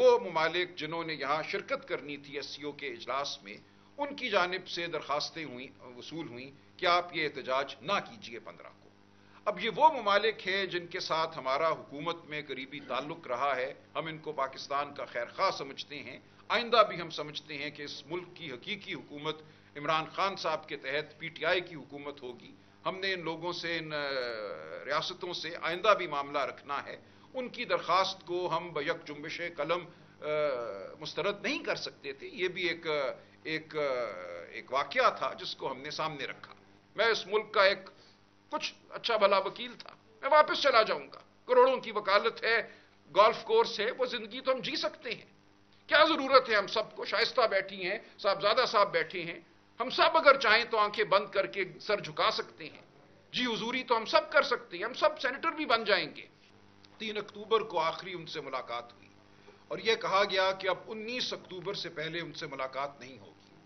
वो ममालिक जिन्होंने यहाँ शिरकत करनी थी एस सी ओ के इजलास में, उनकी जानब से दरखास्तें हुई, वसूल हुई कि आप ये एहतजाज ना कीजिए पंद्रह को। अब ये वो ममालिक हैं जिनके साथ हमारा हुकूमत में करीबी ताल्लुक रहा है। हम इनको पाकिस्तान का खैर खा समझते हैं। आइंदा भी हम समझते हैं कि इस मुल्क की हकीकी हुकूमत इमरान खान साहब के तहत पी टी आई की हुकूमत होगी। हमने इन लोगों से, इन रियासतों से आइंदा भी मामला रखना है। उनकी दरखास्त को हम बयक जुम्बिश कलम मुस्तरद नहीं कर सकते थे। ये भी एक एक एक वाक्य था जिसको हमने सामने रखा। मैं इस मुल्क का एक कुछ अच्छा भला वकील था। मैं वापस चला जाऊँगा। करोड़ों की वकालत है, गोल्फ कोर्स है, वो ज़िंदगी तो हम जी सकते हैं। क्या ज़रूरत है हम सबको? शाइस्ता बैठी हैं, साहबजादा साहब बैठे हैं। हम सब अगर चाहें तो आँखें बंद करके सर झुका सकते हैं। जी, हजूरी तो हम सब कर सकते हैं। हम सब सेनेटर भी बन जाएँगे। तीन अक्टूबर को आखिरी उनसे मुलाकात हुई और यह कहा गया कि अब 19 अक्टूबर से पहले उनसे मुलाकात नहीं होगी।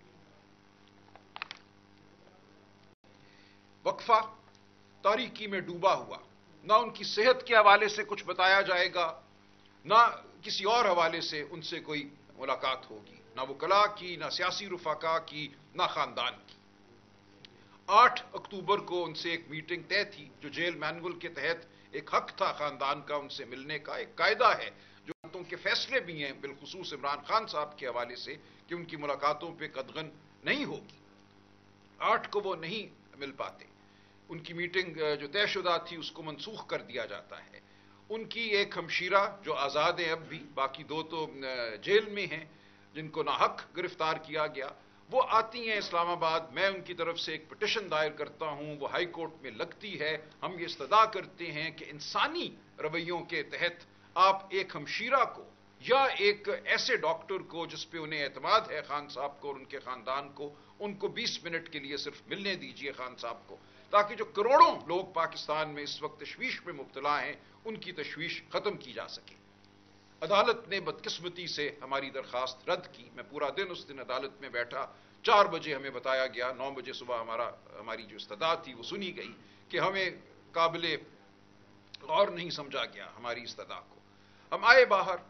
वक्फा तारीकी में डूबा हुआ। ना उनकी सेहत के हवाले से कुछ बताया जाएगा, ना किसी और हवाले से उनसे कोई मुलाकात होगी। ना वो कला की, ना सियासी रुफाका की, ना खानदान की। आठ अक्टूबर को उनसे एक मीटिंग तय थी, जो जेल मैनुअल के तहत एक हक था खानदान का, उनसे मिलने का एक कायदा है, जो उनके फैसले भी हैं, बिलखसूस इमरान खान साहब के हवाले से कि उनकी मुलाकातों पर कदगन नहीं होगी। आठ को वो नहीं मिल पाते। उनकी मीटिंग जो तयशुदा थी, उसको मनसूख कर दिया जाता है। उनकी एक हमशीरा, जो आज़ाद है अब भी, बाकी दो तो जेल में हैं, जिनको नाहक गिरफ़्तार किया गया। वो आती हैं इस्लामाबाद, मैं उनकी तरफ़ से एक पटिशन दायर करता हूँ, वो हाई कोर्ट में लगती है। हम ये इस्तदा करते हैं कि इंसानी रवैयों के तहत आप एक हमशीरा को या एक ऐसे डॉक्टर को जिस पे उन्हें एतमाद है खान साहब को और उनके खानदान को, उनको 20 मिनट के लिए सिर्फ़ मिलने दीजिए खान साहब को, ताकि जो करोड़ों लोग पाकिस्तान में इस वक्त तशवीश में मुबतला हैं, उनकी तशवीश खत्म की जा सके। अदालत ने बदकिस्मती से हमारी दरखास्त रद्द की। मैं पूरा दिन उस दिन अदालत में बैठा। चार बजे हमें बताया गया, नौ बजे सुबह हमारा, हमारी जो इस्तदा थी वो सुनी गई कि हमें काबिल और नहीं समझा गया हमारी इस्तदा को। हम आए बाहर।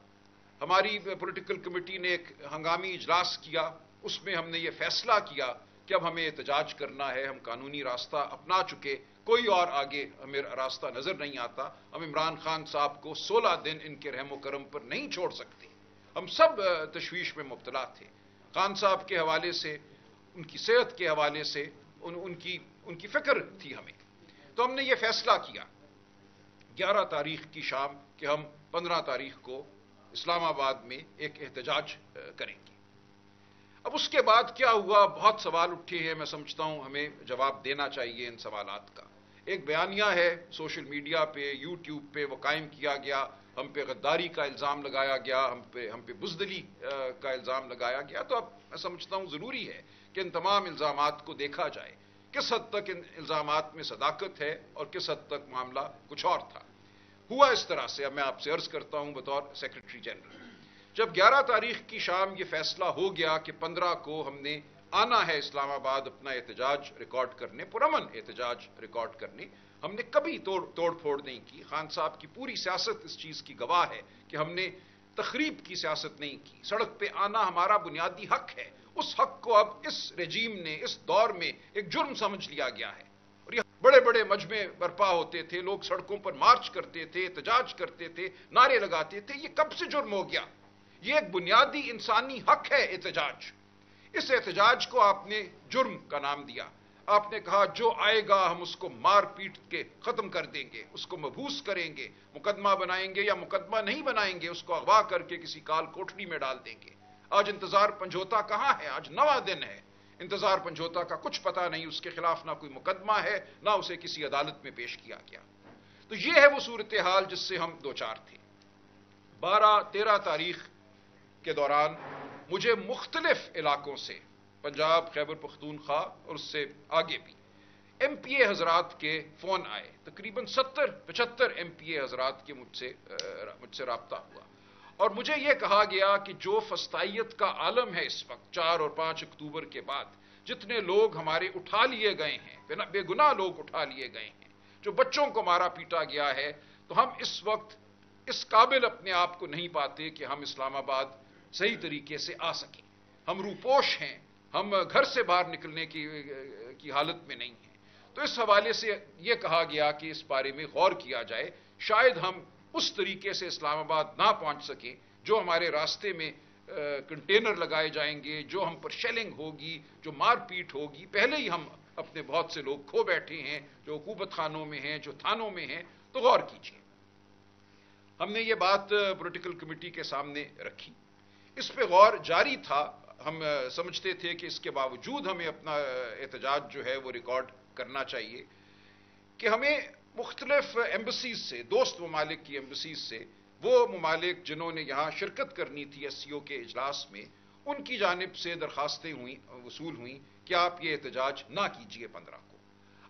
हमारी पॉलिटिकल कमेटी ने एक हंगामी इजलास किया। उसमें हमने ये फैसला किया कि अब हमें एहतजाज करना है हम कानूनी रास्ता अपना चुके कोई और आगे हमें रास्ता नज़र नहीं आता हम इमरान खान साहब को 16 दिन इनके रहमो करम पर नहीं छोड़ सकते। हम सब तशवीश में मुबतला थे। खान साहब के हवाले से उनकी सेहत के हवाले से उन, उनकी उनकी फ़िक्र थी हमें। तो हमने ये फैसला किया 11 तारीख की शाम कि हम 15 तारीख को इस्लामाबाद में एक एहतजाज करेंगे। अब उसके बाद क्या हुआ? बहुत सवाल उठे हैं। मैं समझता हूँ हमें जवाब देना चाहिए इन सवाल का। एक बयानिया है, सोशल मीडिया पे यूट्यूब पे वो कायम किया गया। हम पे गद्दारी का इल्ज़ाम लगाया गया, हम पे हम पे बुजदली का इल्ज़ाम लगाया गया। तो अब मैं समझता हूँ ज़रूरी है कि इन तमाम इल्ज़ाम को देखा जाए। किस हद तक इन इल्ज़ाम में सदाकत है और किस हद तक मामला कुछ और था? हुआ इस तरह से। अब मैं आपसे अर्ज़ करता हूँ बतौर सेक्रेटरी जनरल। जब 11 तारीख की शाम ये फैसला हो गया कि 15 को हमने आना है इस्लामाबाद अपना एहतजाज रिकॉर्ड करने पुरमन एहतजाज रिकॉर्ड करने, हमने कभी तोड़ तोड़ फोड़ नहीं की। खान साहब की पूरी सियासत इस चीज़ की गवाह है कि हमने तकरीब की सियासत नहीं की। सड़क पर आना हमारा बुनियादी हक है। उस हक को अब इस रजीम ने, इस दौर में एक जुर्म समझ लिया गया है। और यह बड़े बड़े मजमे बर्पा होते थे, लोग सड़कों पर मार्च करते थे, एहतजाज करते थे, नारे लगाते थे, ये कब से जुर्म हो गया? ये एक बुनियादी इंसानी हक है एहतजाज। इस एहतजाज को आपने जुर्म का नाम दिया। आपने कहा, जो आएगा, हम उसको मार पीट के खत्म कर देंगे, उसको मबूस करेंगे, मुकदमा बनाएँगे या मुकदमा नहीं बनाएँगे, उसको अगवा करके किसी काल कोठरी में डाल देंगे। आज इंतज़ार पंजोता कहाँ है? आज नवा दिन है। इंतज़ार पंजोता का कुछ पता नहीं, उसके खिलाफ ना कोई मुकदमा है, ना उसे किसी अदालत में पेश किया गया। तो यह है वो सूरत हाल जिससे हम दो चार थे। बारह, तेरह तारीख के दौरान मुझे मुख्तलिफ़ इलाकों से, पंजाब, खैबर पख्तूनख्वा और उससे आगे भी एम पी ए हजरात के फ़ोन आए। तकरीबन सत्तर, पचहत्तर एम पी ए हजरात के मुझसे मुझसे रबता हुआ। और मुझे यह कहा गया कि जो फस्ताइत का आलम है इस वक्त, चार और पाँच अक्टूबर के बाद, जितने लोग हमारे उठा लिए गए हैं बेगुनाह लोग उठा लिए गए हैं, जो बच्चों को मारा पीटा गया है तो हम इस वक्त इस काबिल अपने आप को नहीं पाते कि हम इस्लामाबाद सही तरीके से आ सकें। हम रूपोश हैं, हम घर से बाहर निकलने की की हालत में नहीं हैं। तो इस हवाले से यह कहा गया कि इस बारे में गौर किया जाए, शायद हम उस तरीके से इस्लामाबाद ना पहुँच सके, जो हमारे रास्ते में कंटेनर लगाए जाएँगे, जो हम पर शेलिंग होगी, जो मारपीट होगी। पहले ही हम अपने बहुत से लोग खो बैठे हैं, जो हुकूमत खानों में हैं, जो थानों में हैं तो गौर कीजिए। हमने ये बात पोलिटिकल कमेटी के सामने रखी। इस पे गौर जारी था। हम समझते थे कि इसके बावजूद हमें अपना एहतजाज जो है वो रिकॉर्ड करना चाहिए कि हमें मुख्तलिफ़ एम्बसीज से, दोस्त ममालिक की एम्बसीज से, वो ममालिक जिन्होंने यहाँ शिरकत करनी थी एस सी ओ के इजलास में, उनकी जानब से दरखास्तें हुई, वसूल हुई कि आप ये एहतजाज ना कीजिए पंद्रह को।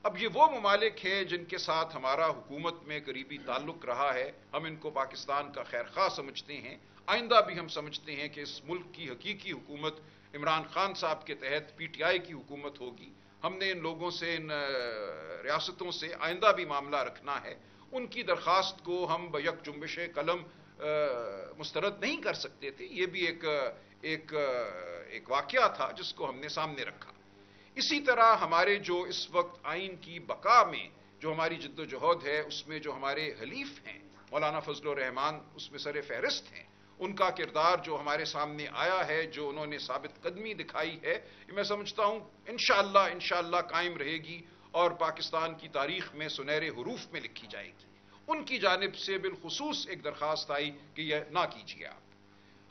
अब ये वो ममालिक हैं जिनके साथ हमारा हुकूमत में करीबी ताल्लुक रहा है। हम इनको पाकिस्तान का खैर खा समझते हैं। आइंदा भी हम समझते हैं कि इस मुल्क की हकीकी हुकूमत इमरान खान साहब के तहत पी टी आई की हुकूमत होगी। हमने इन लोगों से, इन रियासतों से आइंदा भी मामला रखना है। उनकी दरख्वास्त को हम बयक जुम्बिश कलम मुस्तरद नहीं कर सकते थे। ये भी एक एक एक वाक्य था जिसको हमने सामने रखा। इसी तरह हमारे जो इस वक्त आइन की बका में जो हमारी जद्दोजहद है, उसमें जो हमारे हलीफ हैं, मौलाना फजल रहमान, उसमें सर फहरिस्त हैं उनका किरदार जो हमारे सामने आया है, जो उन्होंने साबित कदमी दिखाई है, मैं समझता हूँ इनशाला इनशाला कायम रहेगी और पाकिस्तान की तारीख में सुनहरे हरूफ में लिखी जाएगी। उनकी जानब से बिलखसूस एक दरखास्त आई कि यह ना कीजिए आप।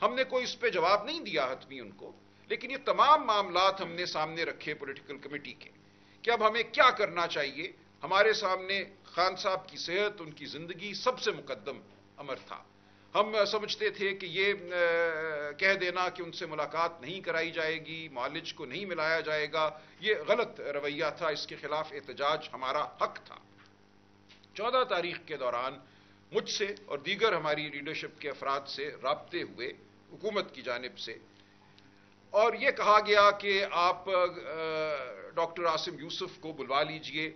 हमने कोई इस पर जवाब नहीं दिया हतमी उनको, लेकिन ये तमाम मामला हमने सामने रखे पोलिटिकल कमेटी के। कि अब हमें क्या करना चाहिए? हमारे सामने खान साहब की सेहत, उनकी ज़िंदगी सबसे मुकदम अमर था। हम समझते थे कि ये कह देना कि उनसे मुलाकात नहीं कराई जाएगी मालिज को नहीं मिलाया जाएगा। ये गलत रवैया था, इसके खिलाफ एहतजाज हमारा हक था। चौदह तारीख के दौरान मुझसे और दीगर हमारी लीडरशिप के अफराद से रबते हुए हुकूमत की जानब से। और ये कहा गया कि आप डॉक्टर आसिम यूसुफ को बुलवा लीजिए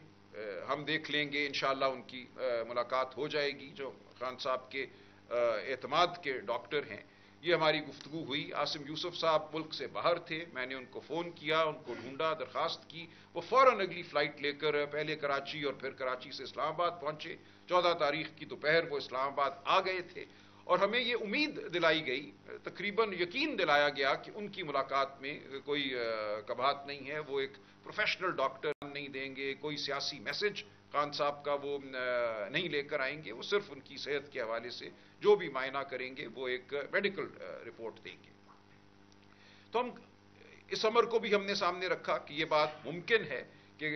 हम देख लेंगे इन उनकी मुलाकात हो जाएगी, जो खान साहब के एतमाद के डॉक्टर हैं। ये हमारी गुफ्तु हुई। आसिम यूसुफ साहब मुल्क से बाहर थे। मैंने उनको फ़ोन किया, उनको ढूंढा, दरखास्त की। वो फ़ौरन अगली फ़्लाइट लेकर, पहले कराची और फिर कराची से इस्लामाबाद पहुँचे। चौदह तारीख की दोपहर वो इस्लामाबाद आ गए थे। और हमें ये उम्मीद दिलाई गई, तकरीबन यकीन दिलाया गया कि उनकी मुलाकात में कोई कबात नहीं है। वो एक प्रोफेशनल डॉक्टर नहीं देंगे, कोई सियासी मैसेज खान साहब का वो नहीं लेकर आएँगे, वो सिर्फ़ उनकी सेहत के हवाले से जो भी मायना करेंगे, वो एक मेडिकल रिपोर्ट देंगे। तो हम, इस अमर को भी हमने सामने रखा कि ये बात मुमकिन है कि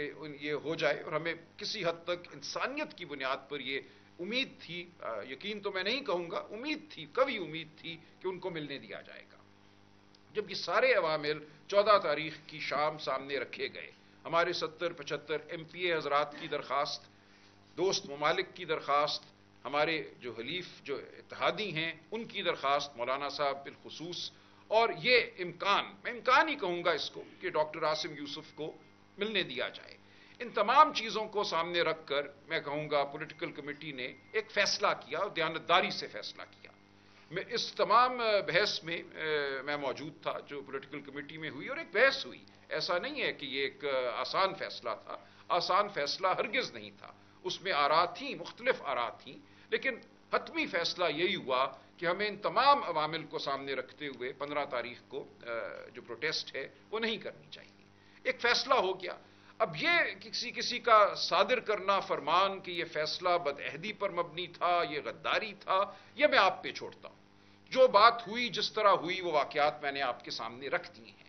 ये हो जाए और हमें किसी हद तक इंसानियत की बुनियाद पर ये उम्मीद थी यकीन तो मैं नहीं कहूँगा, उम्मीद थी, कभी उम्मीद थी कि उनको मिलने दिया जाएगा। जबकि सारे अवामिल चौदह तारीख की शाम सामने रखे गए। हमारे सत्तर, पचहत्तर एम पी ए हजरात की दरखास्त, दोस्त ममालिक की दरखास्त, हमारे जो हलीफ, जो इतिहादी हैं, उनकी दरखास्त मौलाना साहब बिलखसूस। और ये इम्कान, मैं इम्कान ही कहूँगा इसको कि डॉक्टर आसिम यूसुफ को मिलने दिया जाए। इन तमाम चीज़ों को सामने रखकर मैं कहूँगा, पोलिटिकल कमेटी ने एक फैसला किया और दयानतदारी से फैसला किया। मैं इस तमाम बहस में मैं मौजूद था जो पॉलिटिकल कमेटी में हुई और एक बहस हुई। ऐसा नहीं है कि ये एक आसान फैसला था। आसान फैसला हरगिज नहीं था। उसमें आरा थी, मुख्तलिफ़ आरा थी, लेकिन हतमी फैसला यही हुआ कि हमें इन तमाम अवामिल को सामने रखते हुए पंद्रह तारीख को जो प्रोटेस्ट है, वो नहीं करनी चाहिए। एक फैसला हो गया। अब ये किसी किसी का सादिर करना, फरमान कि ये फैसला बदहदी पर मबनी था, ये गद्दारी था, ये मैं आप पे छोड़ता हूँ। जो बात हुई जिस तरह हुई वो वाकयात मैंने आपके सामने रख दिए हैं।